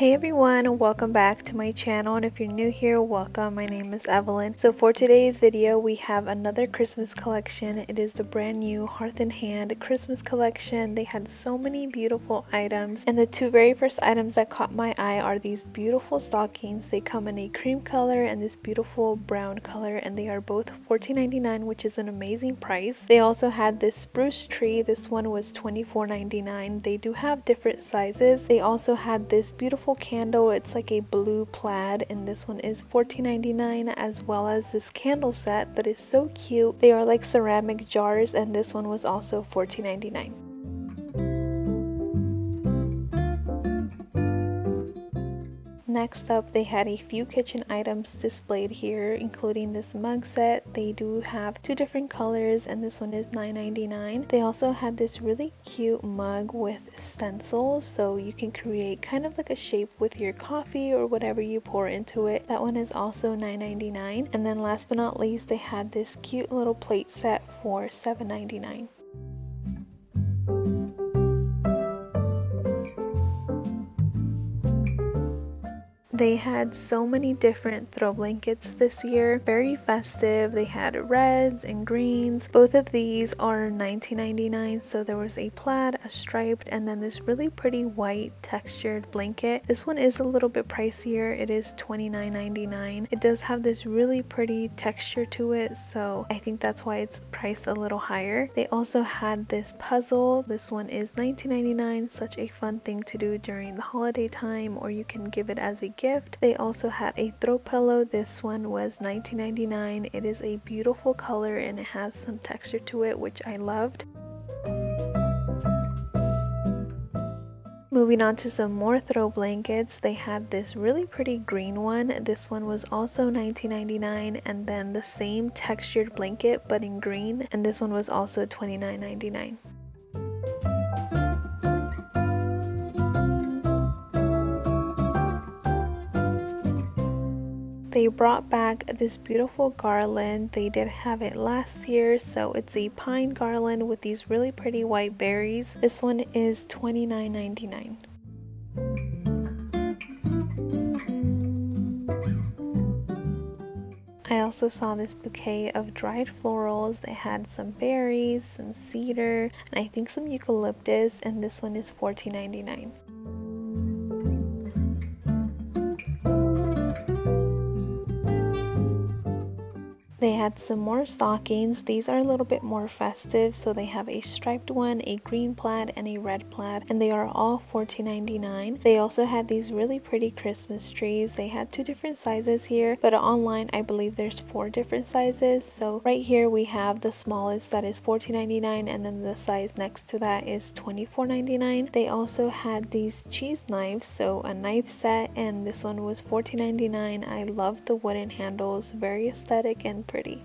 Hey everyone, welcome back to my channel and if you're new here, welcome. My name is Evelyn. So for today's video, we have another Christmas collection. It is the brand new Hearth & Hand Christmas collection. They had so many beautiful items and the two very first items that caught my eye are these beautiful stockings. They come in a cream color and this beautiful brown color and they are both $14.99 which is an amazing price. They also had this spruce tree. This one was $24.99. They do have different sizes. They also had this beautiful candle. It's like a blue plaid and this one is $14.99 as well as this candle set that is so cute. They are like ceramic jars and this one was also $14.99. Next up, they had a few kitchen items displayed here, including this mug set. They do have two different colors and this one is $9.99. They also had this really cute mug with stencils, so you can create kind of like a shape with your coffee or whatever you pour into it. That one is also $9.99. And then last but not least, they had this cute little plate set for $7.99. They had so many different throw blankets this year, very festive. They had reds and greens. Both of these are $19.99, so there was a plaid, a striped, and then this really pretty white textured blanket. This one is a little bit pricier. It is $29.99. It does have this really pretty texture to it, so I think that's why it's priced a little higher. They also had this puzzle. This one is $19.99, such a fun thing to do during the holiday time, or you can give it as a gift gift. They also had a throw pillow. This one was $19.99. It is a beautiful color and it has some texture to it which I loved. Moving on to some more throw blankets, they had this really pretty green one. This one was also $19.99 and then the same textured blanket but in green and this one was also $29.99. they brought back this beautiful garland they did have it last year so it's a pine garland with these really pretty white berries this one is $29.99 I also saw this bouquet of dried florals. They had some berries, some cedar, and I think some eucalyptus, and this one is $14.99. had some more stockings. These are a little bit more festive. So they have a striped one, a green plaid, and a red plaid. And they are all $14.99. They also had these really pretty Christmas trees. They had two different sizes here. But online, I believe there's four different sizes. So right here we have the smallest that is $14.99. And then the size next to that is $24.99. They also had these cheese knives. So a knife set. And this one was $14.99. I love the wooden handles. Very aesthetic and pretty.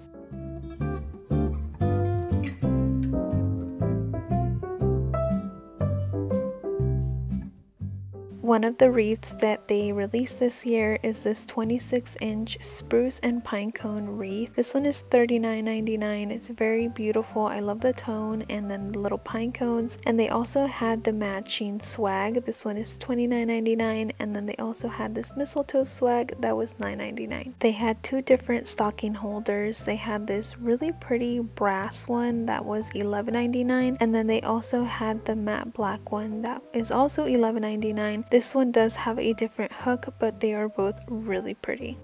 One of the wreaths that they released this year is this 26 inch spruce and pine cone wreath. This one is $39.99. It's very beautiful. I love the tone and then the little pine cones. And they also had the matching swag. This one is $29.99 and then they also had this mistletoe swag that was $9.99. They had two different stocking holders. They had this really pretty brass one that was $11.99 and then they also had the matte black one that is also $11.99. This one does have a different hook, but they are both really pretty.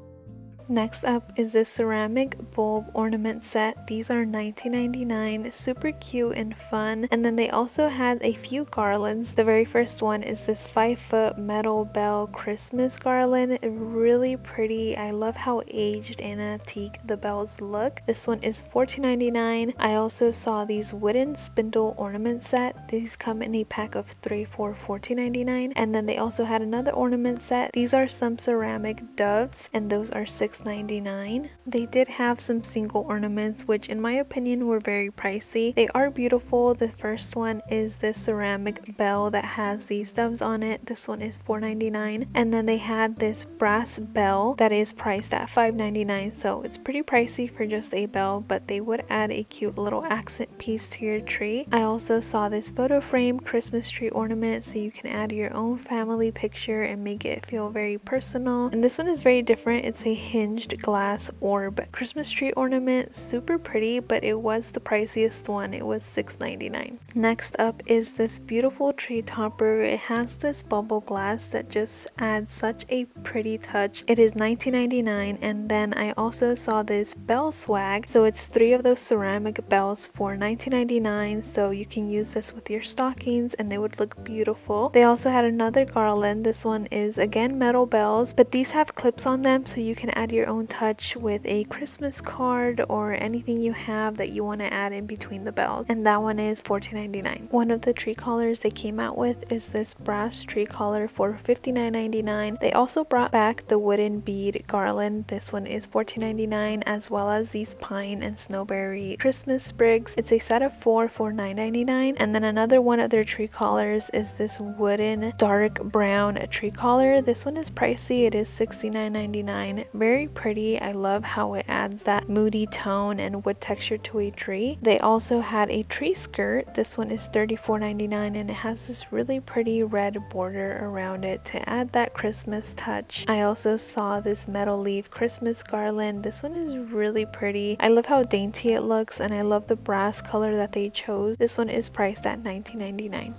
Next up is this ceramic bulb ornament set. These are $19.99, super cute and fun. And then they also had a few garlands. The very first one is this 5 foot metal bell Christmas garland. Really pretty. I love how aged and antique the bells look. This one is $14.99. I also saw these wooden spindle ornament set. These come in a pack of 3 for $14.99. And then they also had another ornament set. These are some ceramic doves and those are 6 $6.99. They did have some single ornaments which in my opinion were very pricey. They are beautiful. The first one is this ceramic bell that has these doves on it. This one is $4.99 and then they had this brass bell that is priced at $5.99 so it's pretty pricey for just a bell but they would add a cute little accent piece to your tree. I also saw this photo frame Christmas tree ornament so you can add your own family picture and make it feel very personal and this one is very different. It's a hinged glass orb Christmas tree ornament super pretty but it was the priciest one. It was $6.99. Next up is this beautiful tree topper. It has this bubble glass that just adds such a pretty touch. It is $19.99 and then I also saw this bell swag. So it's three of those ceramic bells for $19.99 so you can use this with your stockings and they would look beautiful. They also had another garland. This one is again metal bells but these have clips on them so you can add your own touch with a Christmas card or anything you have that you want to add in between the bells and that one is $14.99. One of the tree collars they came out with is this brass tree collar for $59.99. They also brought back the wooden bead garland. This one is $14.99 as well as these pine and snowberry Christmas sprigs. It's a set of four for $9.99 and then another one of their tree collars is this wooden dark brown tree collar. This one is pricey. It is $69.99. Very pretty. I love how it adds that moody tone and wood texture to a tree. They also had a tree skirt. This one is $34.99 and it has this really pretty red border around it to add that Christmas touch. I also saw this metal leaf Christmas garland. This one is really pretty. I love how dainty it looks and I love the brass color that they chose. This one is priced at $19.99.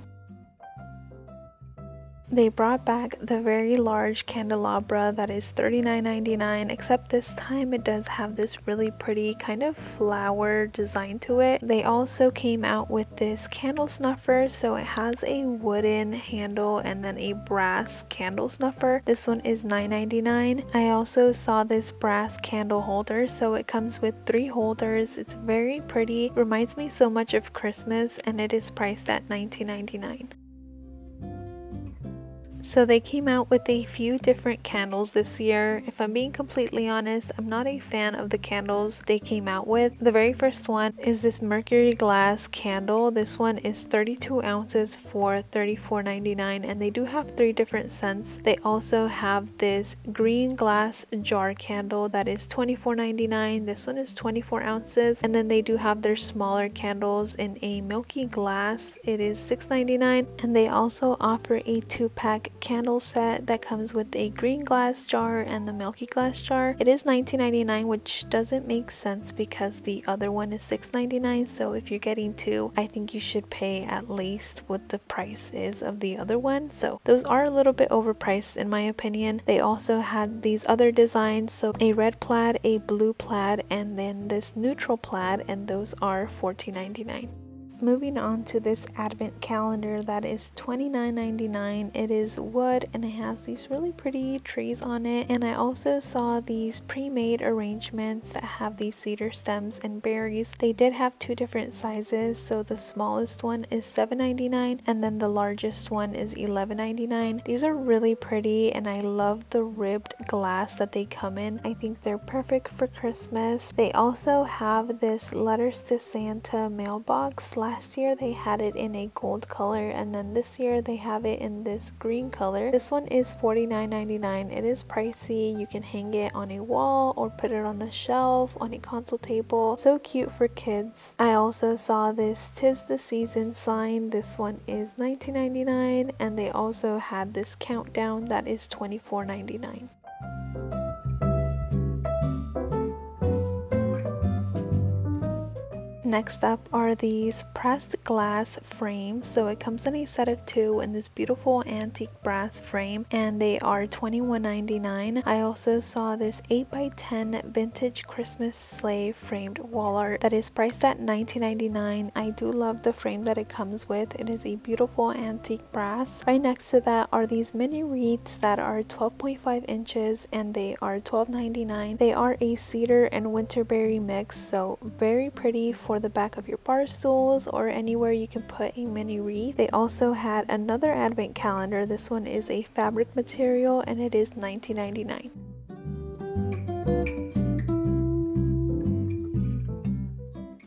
They brought back the very large candelabra that is $39.99 except this time it does have this really pretty kind of flower design to it. They also came out with this candle snuffer so it has a wooden handle and then a brass candle snuffer. This one is $9.99. I also saw this brass candle holder so it comes with three holders. It's very pretty, reminds me so much of Christmas and it is priced at $19.99. So they came out with a few different candles this year. If I'm being completely honest, I'm not a fan of the candles they came out with. The very first one is this mercury glass candle. This one is 32 ounces for $34.99 and they do have three different scents. They also have this green glass jar candle that is $24.99. This one is 24 ounces and then they do have their smaller candles in a milky glass. It is $6.99 and they also offer a two pack candle set that comes with a green glass jar and the milky glass jar. It is $19.99 which doesn't make sense because the other one is $6.99 so if you're getting two I think you should pay at least what the price is of the other one. So those are a little bit overpriced in my opinion. They also had these other designs so a red plaid, a blue plaid and then this neutral plaid and those are $14.99 moving on to this advent calendar that is $29.99 it is wood and it has these really pretty trees on it. And I also saw these pre-made arrangements that have these cedar stems and berries. They did have two different sizes. So the smallest one is $7.99 and then the largest one is $11.99 these are really pretty and I love the ribbed glass that they come in. I think they're perfect for Christmas. They also have this letters to Santa mailbox last year they had it in a gold color and then this year they have it in this green color. This one is $49.99. It is pricey. You can hang it on a wall or put it on a shelf, on a console table. So cute for kids. I also saw this Tis the Season sign. This one is $19.99 and they also had this countdown that is $24.99. Next up are these pressed glass frames. So it comes in a set of two in this beautiful antique brass frame and they are $21.99. I also saw this 8x10 vintage Christmas sleigh framed wall art that is priced at $19.99. I do love the frame that it comes with. It is a beautiful antique brass. Right next to that are these mini wreaths that are 12.5 inches and they are $12.99. They are a cedar and winterberry mix so very pretty for the back of your bar stools or anywhere you can put a mini wreath. They also had another advent calendar. This one is a fabric material and it is $19.99.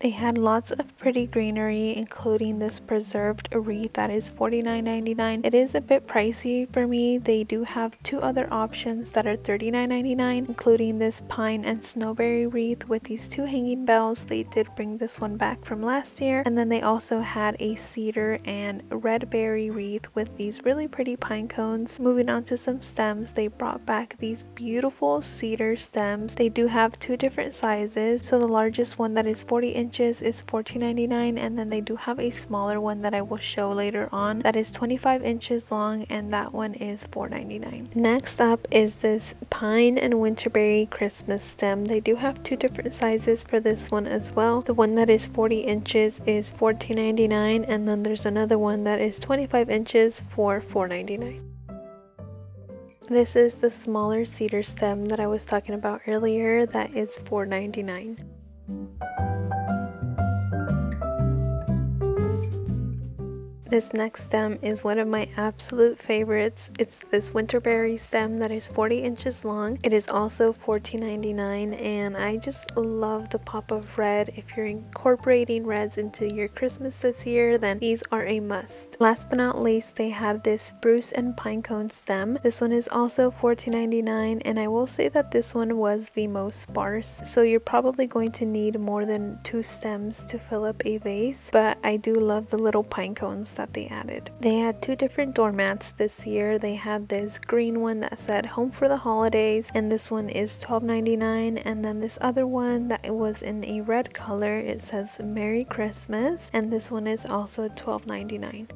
They had lots of pretty greenery including this preserved wreath that is $49.99. It is a bit pricey for me. They do have two other options that are $39.99 including this pine and snowberry wreath with these two hanging bells. They did bring this one back from last year and then they also had a cedar and red berry wreath with these really pretty pine cones. Moving on to some stems, they brought back these beautiful cedar stems. They do have two different sizes. So the largest one that is 40 inches inches is $14.99 and then they do have a smaller one that I will show later on that is 25 inches long and that one is $4.99. Next up is this pine and winterberry Christmas stem. They do have two different sizes for this one as well. The one that is 40 inches is $14.99 and then there's another one that is 25 inches for $4.99. This is the smaller cedar stem that I was talking about earlier that is $4.99. This next stem is one of my absolute favorites. It's this winterberry stem that is 40 inches long. It is also $14.99 and I just love the pop of red. If you're incorporating reds into your Christmas this year, then these are a must. Last but not least, they have this spruce and pine cone stem. This one is also $14.99 and I will say that this one was the most sparse. So you're probably going to need more than two stems to fill up a vase, but I do love the little pine cones that they added. They had two different doormats this year. They had this green one that said home for the holidays and this one is $12.99 and then this other one that was in a red color it says Merry Christmas and this one is also $12.99.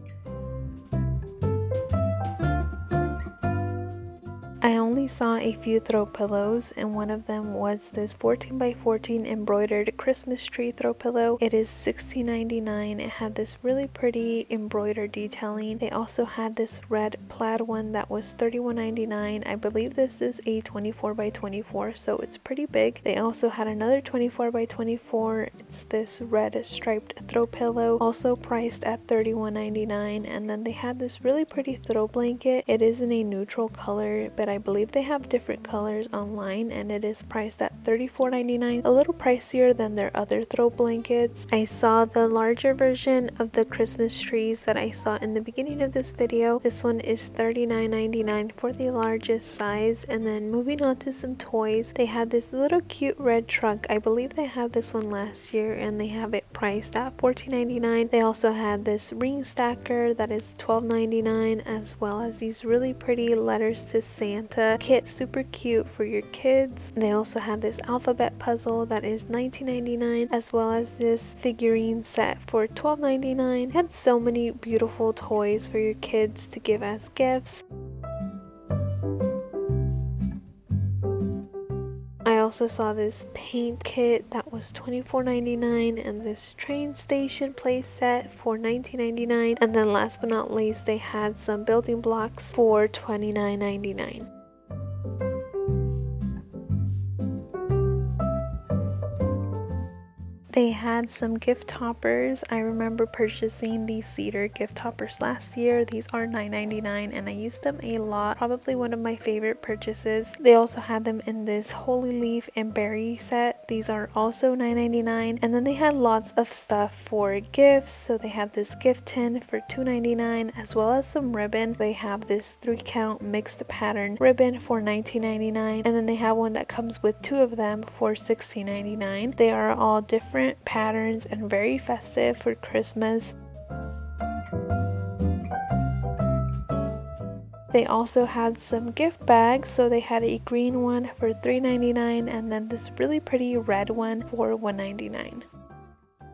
I only saw a few throw pillows and one of them was this 14 by 14 embroidered Christmas tree throw pillow. It is $16.99. It had this really pretty embroidered detailing. They also had this red plaid one that was $31.99. I believe this is a 24 by 24 so it's pretty big. They also had another 24 by 24. It's this red striped throw pillow also priced at $31.99 and then they had this really pretty throw blanket. It is in a neutral color but I believe they have different colors online and it is priced at $34.99, a little pricier than their other throw blankets. I saw the larger version of the Christmas trees that I saw in the beginning of this video. This one is $39.99 for the largest size and then moving on to some toys, they had this little cute red truck. I believe they had this one last year and they have it priced at $14.99. They also had this ring stacker that is $12.99 as well as these really pretty letters to Santa Santa kit, super cute for your kids. They also had this alphabet puzzle that is $19.99 as well as this figurine set for $12.99. Had so many beautiful toys for your kids to give as gifts. Also saw this paint kit that was $24.99 and this train station play set for $19.99 and then last but not least they had some building blocks for $29.99. They had some gift toppers. I remember purchasing these cedar gift toppers last year. These are $9.99 and I used them a lot. Probably one of my favorite purchases. They also had them in this holy leaf and berry set. These are also $9.99 and then they had lots of stuff for gifts. So they had this gift tin for $2.99 as well as some ribbon. They have this three count mixed pattern ribbon for $19.99 and then they have one that comes with two of them for $16.99. They are all different different patterns and very festive for Christmas. They also had some gift bags, so they had a green one for $3.99 and then this really pretty red one for $1.99.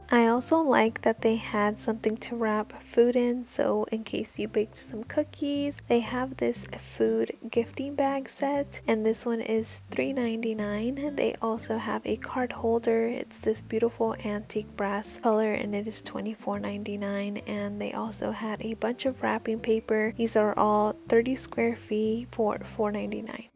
I also like that they had something to wrap food in so in case you baked some cookies they have this food gifting bag set and this one is $3.99 they also have a card holder. It's this beautiful antique brass color and it is $24.99 and they also had a bunch of wrapping paper. These are all 30 square feet for $4.99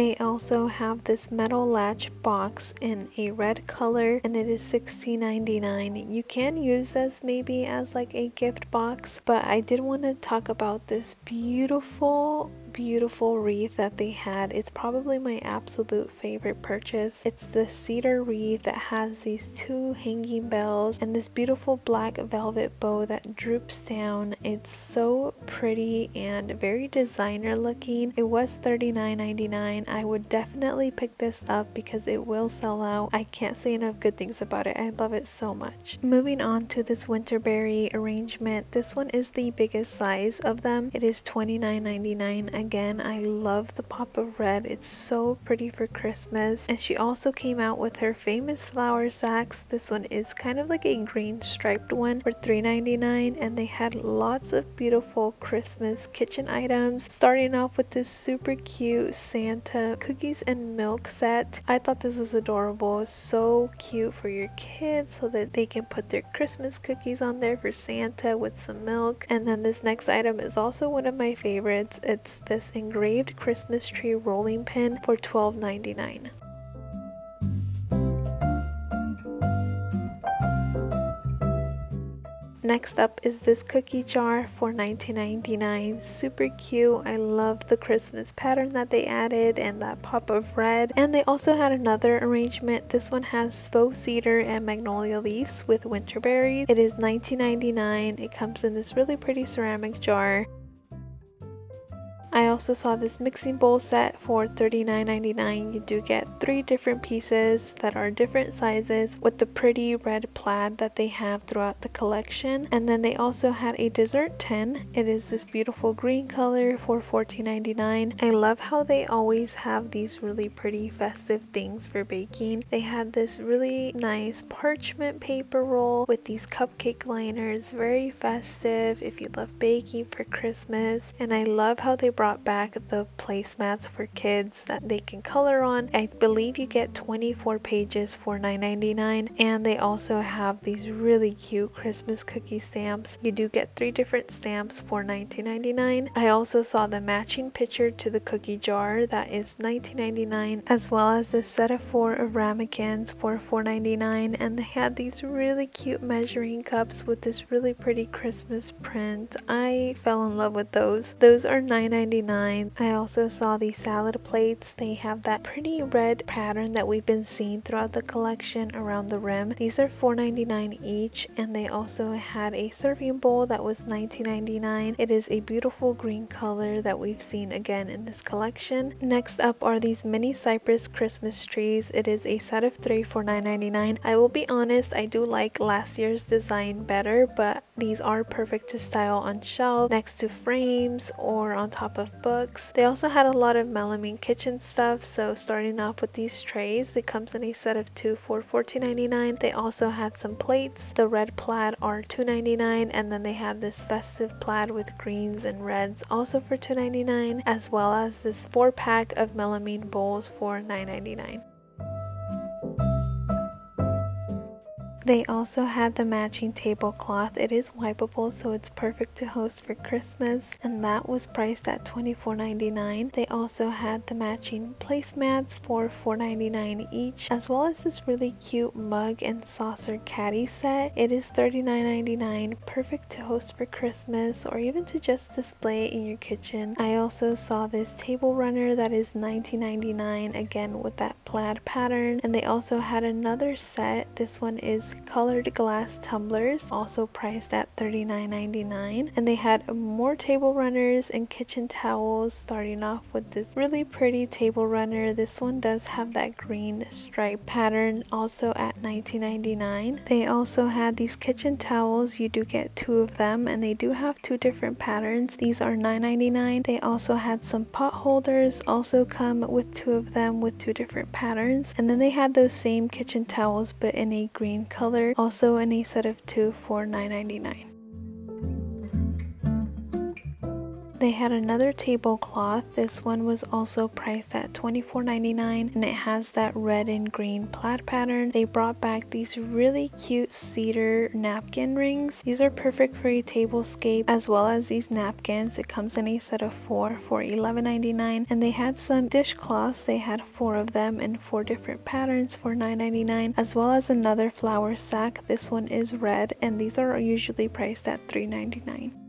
They also have this metal latch box in a red color and it is $16.99. You can use this maybe as like a gift box, but I did want to talk about this beautiful beautiful wreath that they had. It's probably my absolute favorite purchase. It's the cedar wreath that has these two hanging bells and this beautiful black velvet bow that droops down. It's so pretty and very designer looking. It was $39.99. I would definitely pick this up because it will sell out. I can't say enough good things about it. I love it so much. Moving on to this winterberry arrangement. This one is the biggest size of them. It is $29.99 again. I love the pop of red. It's so pretty for Christmas. And she also came out with her famous flour sacks. This one is kind of like a green striped one for $3.99 and they had lots of beautiful Christmas kitchen items. Starting off with this super cute Santa cookies and milk set. I thought this was adorable. So cute for your kids so that they can put their Christmas cookies on there for Santa with some milk. And then this next item is also one of my favorites. It's this engraved Christmas tree rolling pin for $12.99. Next up is this cookie jar for $19.99. Super cute. I love the Christmas pattern that they added and that pop of red. And they also had another arrangement. This one has faux cedar and magnolia leaves with winter berries. It is $19.99. It comes in this really pretty ceramic jar. I also saw this mixing bowl set for $39.99. You do get three different pieces that are different sizes with the pretty red plaid that they have throughout the collection. And then they also had a dessert tin. It is this beautiful green color for $14.99. I love how they always have these really pretty festive things for baking. They had this really nice parchment paper roll with these cupcake liners. Very festive if you love baking for Christmas. And I love how they brought back the placemats for kids that they can color on. I believe you get 24 pages for $9.99 and they also have these really cute Christmas cookie stamps. You do get three different stamps for $19.99. I also saw the matching picture to the cookie jar that is $19.99 as well as the set of four of ramekins for $4.99 and they had these really cute measuring cups with this really pretty Christmas print. I fell in love with those. Those are $9.99 I also saw these salad plates. They have that pretty red pattern that we've been seeing throughout the collection around the rim. These are $4.99 each and they also had a serving bowl that was $19.99. It is a beautiful green color that we've seen again in this collection. Next up are these mini cypress Christmas trees. It is a set of three for $9.99. I will be honest, I do like last year's design better, but these are perfect to style on shelf, next to frames, or on top of books. They also had a lot of melamine kitchen stuff, so starting off with these trays, it comes in a set of two for $14.99. They also had some plates. The red plaid are $2.99 and then they had this festive plaid with greens and reds also for $2.99 as well as this 4 pack of melamine bowls for $9.99. They also had the matching tablecloth. It is wipeable so it's perfect to host for Christmas and that was priced at $24.99. They also had the matching placemats for $4.99 each as well as this really cute mug and saucer caddy set. It is $39.99 perfect to host for Christmas or even to just display in your kitchen. I also saw this table runner that is $19.99 again with that plaid pattern and they also had another set. This one is colored glass tumblers also priced at $39.99 and they had more table runners and kitchen towels starting off with this really pretty table runner. This one does have that green stripe pattern also at $19.99 they also had these kitchen towels. You do get two of them and they do have two different patterns. These are $9.99 they also had some pot holders also come with two of them with two different patterns. And then they had those same kitchen towels but in a green color color, also in a set of two for $9.99. They had another tablecloth. This one was also priced at $24.99 and it has that red and green plaid pattern. They brought back these really cute cedar napkin rings. These are perfect for a tablescape as well as these napkins. It comes in a set of four for $11.99 and they had some dishcloths. They had four of them in four different patterns for $9.99 as well as another flour sack. This one is red and these are usually priced at $3.99.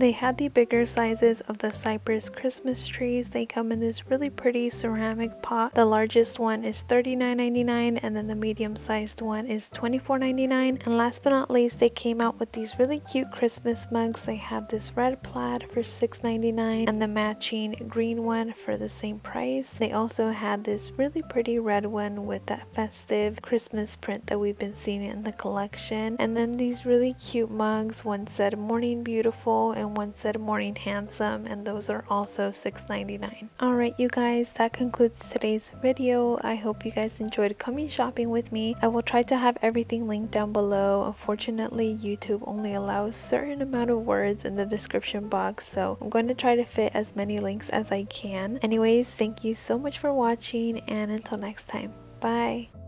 They had the bigger sizes of the Cypress Christmas trees. They come in this really pretty ceramic pot. The largest one is $39.99 and then the medium sized one is $24.99. And last but not least, they came out with these really cute Christmas mugs. They had this red plaid for $6.99 and the matching green one for the same price. They also had this really pretty red one with that festive Christmas print that we've been seeing in the collection. And then these really cute mugs. One said morning beautiful one said morning handsome and those are also $6.99. Alright you guys that concludes today's video. I hope you guys enjoyed coming shopping with me. I will try to have everything linked down below. Unfortunately YouTube only allows certain amount of words in the description box so I'm going to try to fit as many links as I can. Anyways thank you so much for watching and until next time. Bye!